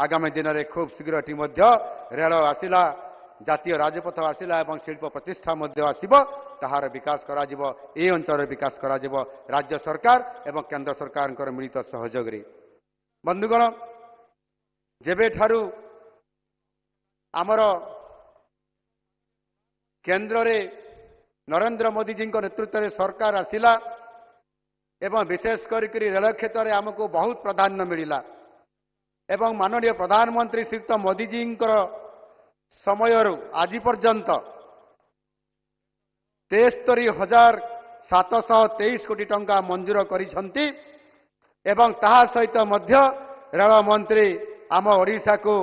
आगामी दिनले खुब शीघ्र रे आसला जपथ आसलािल्प्रतिष्ठा आस्य तिकास ए अञ्चल वकास्र सरकारको मित सहयोगले बन्धुगणु आमर केन्द्रले नरेन्द्र मोदीजीको नेतृत्वले सरकार आसला एवं विशेष गरिक रे क्षेत्रले आमु बहुत प्राधाय मिला ଏବଂ ମାନନୀୟ ପ୍ରଧାନମନ୍ତ୍ରୀ ଶ୍ରୀ ମୋଦିଜୀଙ୍କର ସମୟରୁ ଆଜି ପର୍ଯ୍ୟନ୍ତ ତେସ୍ତରି ହଜାର ସାତଶହ ତେଇଶ କୋଟି ଟଙ୍କା ମଞ୍ଜୁର କରିଛନ୍ତି ଏବଂ ତାହା ସହିତ ମଧ୍ୟ ରେଳମନ୍ତ୍ରୀ ଆମ ଓଡ଼ିଶାକୁ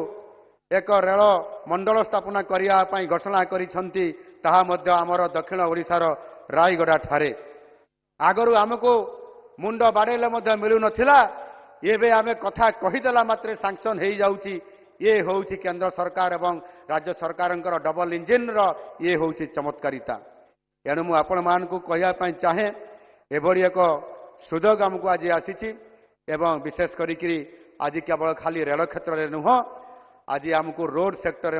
ଏକ ରେଳ ମଣ୍ଡଳ ସ୍ଥାପନ କରିବା ପାଇଁ ଘୋଷଣା କରିଛନ୍ତି ତାହା ମଧ୍ୟ ଆମର ଦକ୍ଷିଣ ଓଡ଼ିଶାର ରାୟଗଡ଼ା ଠାରେ ଆଗରୁ ଆମକୁ ମୁଣ୍ଡ ବାଡ଼େଇଲେ ମଧ୍ୟ ମିଳୁନଥିଲା कथा साङसन है जाउँछु ये हौ केन्द्र सरकार ए राज्य सरकारको डबल इन्जिन र इ हौ चमत्कारिता एणु म आपण मै चाहे एभरि एक सुझो आमु आज आसि एवं विशेष गरिक आज केवल खालि रे क्षेत्रले आज आमु रोड सेक्टर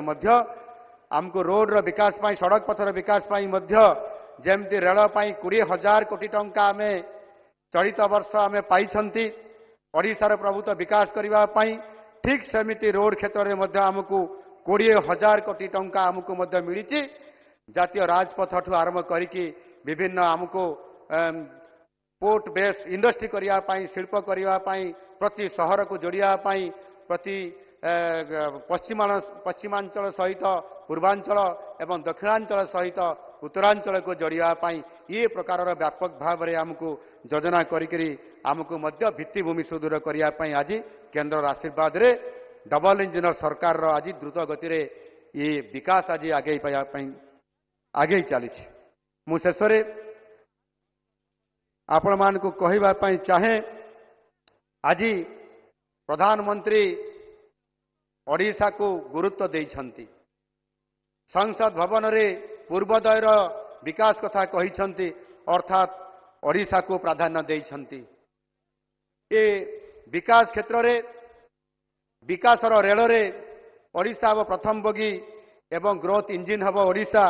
रोड र वकासप सडक पथर वकासपिति रेलो कि हजार कटी टा चलित वर्ष आम पा ଓଡ଼ିଶାର ପ୍ରଭୁତ ବିକାଶ କରିବା ପାଇଁ ଠିକ୍ ସେମିତି ରୋଡ଼୍ କ୍ଷେତ୍ରରେ ମଧ୍ୟ ଆମକୁ କୋଡ଼ିଏ ହଜାର କୋଟି ଟଙ୍କା ଆମକୁ ମଧ୍ୟ ମିଳିଛି ଜାତୀୟ ରାଜପଥଠୁ ଆରମ୍ଭ କରିକି ବିଭିନ୍ନ ଆମକୁ ପୋର୍ଟ ବେସ୍ ଇଣ୍ଡଷ୍ଟ୍ରି କରିବା ପାଇଁ ଶିଳ୍ପ କରିବା ପାଇଁ ପ୍ରତି ସହରକୁ ଯୋଡ଼ିବା ପାଇଁ ପ୍ରତି ପଶ୍ଚିମ ପଶ୍ଚିମାଞ୍ଚଳ ସହିତ ପୂର୍ବାଞ୍ଚଳ ଏବଂ ଦକ୍ଷିଣାଞ୍ଚଳ ସହିତ ଉତ୍ତରାଞ୍ଚଳକୁ ଯୋଡ଼ିବା ପାଇଁ ଇଏ ପ୍ରକାରର ବ୍ୟାପକ ଭାବରେ ଆମକୁ ଯୋଜନା କରିକିରି मध्य आमुकु भितिभूमि सुदूरे आज केन्द्र आशीर्वाद आशीर्वादले डबल इन्जिन सरकार र आज द्रुत गति बिकास आज आगै पा आगै चाहिँ म शेषर आपू कै चाहे आज प्रधानमन्त्री को गुरुत्व संसद भवन र पूर्वोदयर विकास कथा अर्थात ओडा को प्राधान्य ଏ ବିକାଶ କ୍ଷେତ୍ରରେ ବିକାଶର ରେଳରେ ଓଡ଼ିଶା ହେବ ପ୍ରଥମ ବଗି ଏବଂ ଗ୍ରୋଥ ଇଞ୍ଜିନ୍ ହେବ ଓଡ଼ିଶା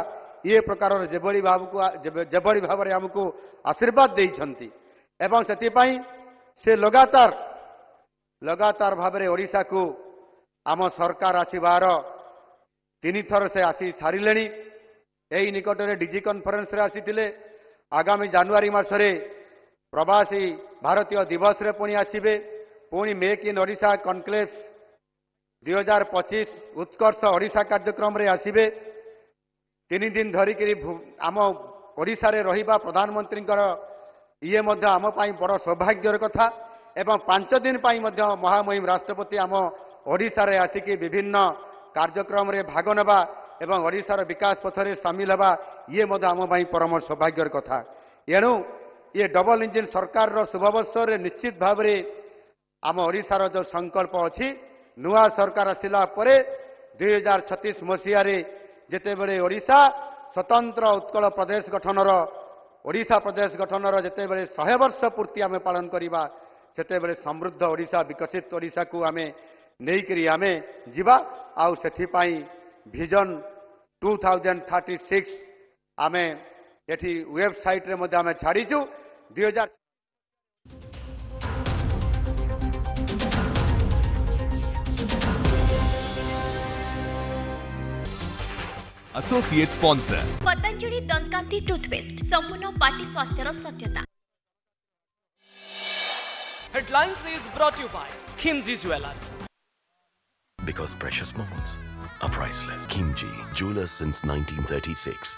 ଇଏ ପ୍ରକାରର ଯେଭଳି ଭାବକୁ ଯେଭଳି ଭାବରେ ଆମକୁ ଆଶୀର୍ବାଦ ଦେଇଛନ୍ତି ଏବଂ ସେଥିପାଇଁ ସେ ଲଗାତାର ଲଗାତାର ଭାବରେ ଓଡ଼ିଶାକୁ ଆମ ସରକାର ଆସିବାର ତିନିଥର ସେ ଆସି ସାରିଲେଣି ଏଇ ନିକଟରେ ଡିଜି କନଫରେନ୍ସରେ ଆସିଥିଲେ ଆଗାମୀ ଜାନୁଆରୀ ମାସରେ ପ୍ରବାସୀ ଭାରତୀୟ ଦିବସରେ ପୁଣି ଆସିବେ ପୁଣି ମେକ୍ ଇନ୍ ଓଡ଼ିଶା କନକ୍ଲେଭ୍ ଦୁଇ ହଜାର ପଚିଶ ଉତ୍କର୍ଷ ଓଡ଼ିଶା କାର୍ଯ୍ୟକ୍ରମରେ ଆସିବେ ତିନି ଦିନ ଧରିକିରି ଆମ ଓଡ଼ିଶାରେ ରହିବା ପ୍ରଧାନମନ୍ତ୍ରୀଙ୍କର ଇଏ ମଧ୍ୟ ଆମ ପାଇଁ ବଡ଼ ସୌଭାଗ୍ୟର କଥା ଏବଂ ପାଞ୍ଚ ଦିନ ପାଇଁ ମଧ୍ୟ ମହାମହିମ ରାଷ୍ଟ୍ରପତି ଆମ ଓଡ଼ିଶାରେ ଆସିକି ବିଭିନ୍ନ କାର୍ଯ୍ୟକ୍ରମରେ ଭାଗ ନେବା ଏବଂ ଓଡ଼ିଶାର ବିକାଶ ପଥରେ ସାମିଲ ହେବା ଇଏ ମଧ୍ୟ ଆମ ପାଇଁ ପରମ ସୌଭାଗ୍ୟର କଥା ଏଣୁ ଇଏ ଡବଲ ଇଞ୍ଜିନ୍ ସରକାରର ଶୁଭ ଅବସରରେ ନିଶ୍ଚିତ ଭାବରେ ଆମ ଓଡ଼ିଶାର ଯେଉଁ ସଂକଳ୍ପ ଅଛି ନୂଆ ସରକାର ଆସିଲା ପରେ ଦୁଇ ହଜାର ଛତିଶ ମସିହାରେ ଯେତେବେଳେ ଓଡ଼ିଶା ସ୍ୱତନ୍ତ୍ର ଉତ୍କଳ ପ୍ରଦେଶ ଗଠନର ଓଡ଼ିଶା ପ୍ରଦେଶ ଗଠନର ଯେତେବେଳେ ଶହେ ବର୍ଷ ପୂର୍ତ୍ତି ଆମେ ପାଳନ କରିବା ସେତେବେଳେ ସମୃଦ୍ଧ ଓଡ଼ିଶା ବିକଶିତ ଓଡ଼ିଶାକୁ ଆମେ ନେଇକରି ଆମେ ଯିବା ଆଉ ସେଥିପାଇଁ vision two thousand thirty six ଆମେ ଏଠି ୱେବସାଇଟ୍ରେ ମଧ୍ୟ ଆମେ ଛାଡ଼ିଛୁ ଦୁଇ ହଜାର Associate sponsor. Patanjali Dankanti toothpaste. Sampurna party swasthya satyata. Headlines is brought to you by Kimji Jewelers. Because precious moments are priceless. Kimji, jeweler since 1936.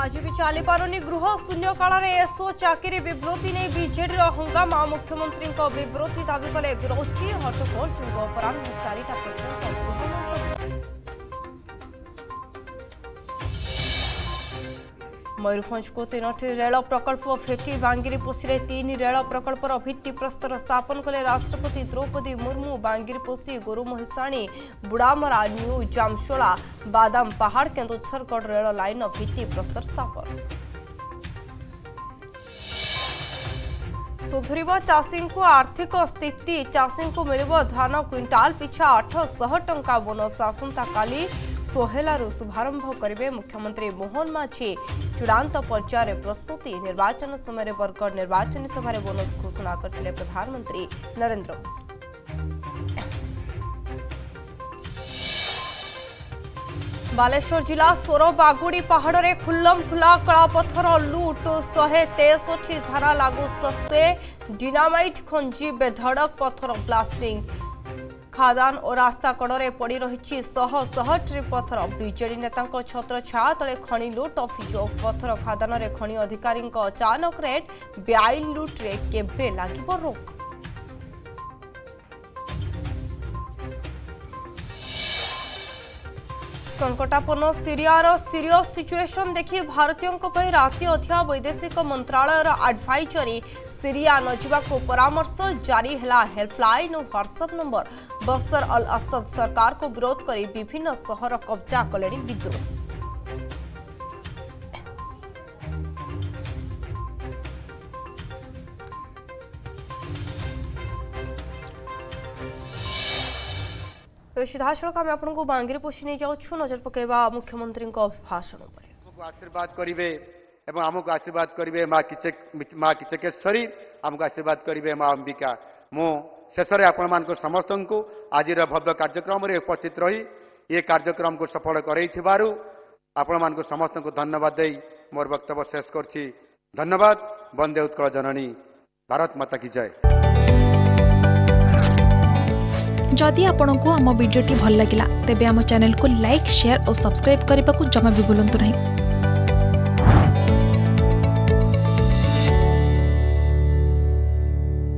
ଆଜି ବି ଚାଲିପାରୁନି ଗୃହ ଶୂନ୍ୟକାଳରେ ଏସ୍ଓ ଚାକିରି ବିବୃତ୍ତି ନେଇ ବିଜେଡିର ହଙ୍ଗାମା ମୁଖ୍ୟମନ୍ତ୍ରୀଙ୍କ ବିବୃତ୍ତି ଦାବି କଲେ ବିରୋଧୀ ହଟ୍ଟଗୋଳ ଯୁଗ ଅପରାହ୍ନ ଚାରିଟା ପର୍ଯ୍ୟନ୍ତ ଗୃହ मयूरभ को तीनोट रेल प्रकल्प फेटी बांगिरी पोषे तीन रेल प्रकल्पर भित्तिप्रस्तर स्थापन कले राष्ट्रपति द्रौपदी मुर्मू बांगिरी पोषी गोरु महिषाणी बुड़ामरा न्यू जामशोला बादाम पहाड़ केन्दुच्छरगढ़ रेल लाइन भित्तिप्रस्तर स्थापन सुधर चाषी को आर्थिक स्थिति चाषी को मिल धान क्विंटाल पिछा आठशह टा बोनस आसंता काली সোহেলার শুভারম্ভ করবে মুখ্যমন্ত্রী মোহন মাঝি চূড়ান্ত পর্যায়ের প্রস্তুতি নির্বাচন সময় বরগড় নির্বাচনী সভায় বোনস ঘোষণা করে প্রধানমন্ত্রী নরেন্দ্র মোদী ବାଲେଶ୍ୱର ଜିଲ୍ଲା ସୋରବାଗୁଡ଼ି ପାହାଡ଼ରେ ଖୁଲ୍ଲମଖୁଲା କଳାପଥର ଲୁଟ୍ ଶହେ ତେଷଠି ଧାରା ଲାଗୁ ସତ୍ତ୍ୱେ ଡିନାମାଇଟ୍ ଖଞ୍ଜି ବେଧଡ଼କ ପଥର ବ୍ଲାଷ୍ଟିଂ ଖାଦାନ ଓ ରାସ୍ତା କଡ଼ରେ ପଡ଼ି ରହିଛି ଶହ ଶହ ଟ୍ରିପ୍ ପଥର ବିଜେଡି ନେତାଙ୍କ ଛତ୍ରଛାୟା ତଳେ ଖଣି ଲୁଟ୍ ଅଭିଯୋଗ ପଥର ଖାଦାନରେ ଖଣି ଅଧିକାରୀଙ୍କ ଅଚାନକ ରେଟ୍ ବେଆଇନ ଲୁଟ୍ରେ କେବେ ଲାଗିବ ରୋକ ସଙ୍କଟାପନ୍ନ ସିରିଆର ସିରିୟସ୍ ସିଚୁଏସନ୍ ଦେଖି ଭାରତୀୟଙ୍କ ପାଇଁ ରାତି ଅଧିଆ ବୈଦେଶିକ ମନ୍ତ୍ରାଳୟର ଆଡଭାଇଜରୀ ସିରିଆ ନ ଯିବାକୁ ପରାମର୍ଶ ଜାରି ହେଲା ହେଲ୍ପଲାଇନ୍ ଓ WhatsApp number Bashar al Assad ସରକାରକୁ ବିରୋଧ କରି ବିଭିନ୍ନ ସହର କବ୍ଜା କଲେଣି ବିଦ୍ରୋହୀ ସିଧାସଳଖ ଆମେ ଆପଣଙ୍କୁ ବାଙ୍ଗିରେ ପୋଷି ନେଇଯାଉଛୁ ନଜର ପକାଇବା ମୁଖ୍ୟମନ୍ତ୍ରୀଙ୍କ ଅଭିଭାଷଣ ଉପରେ ଆଶୀର୍ବାଦ କରିବେ এবং আমাকে আশীর্বাদ করবে মা কিচে মা কিচকেশ্বরী আমাকে আশীর্বাদ করবে মা অম্বিকা মু ᱥᱮᱥᱚᱨᱮ આપણ માનકુ સમસ્તଙ୍କୁ આજિર ભવ્ય કાર્યક્રમરે ઉપસ્થિત રહી યે કાર્યક્રમકુ સફળ કરેઈ થબારુ આપણ માનકુ સમસ્તଙ୍କୁ ધન્યવાદ દેઈ મોર વક્તાવસ શેસ કરછી ધન્યવાદ વંદે ઉત્કળજનની ભારત માતા કી જય જોદી આપણકુ અમા વિડિયો ટી ભલ લાગિલા તેબે અમા ચેનલકુ લાઈક શેર ઓ સબસ્ક્રાઇબ કરીબકુ જમા બી ભૂલંતુ નહીં